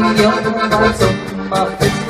tiếng yêu không bao giờ mà phích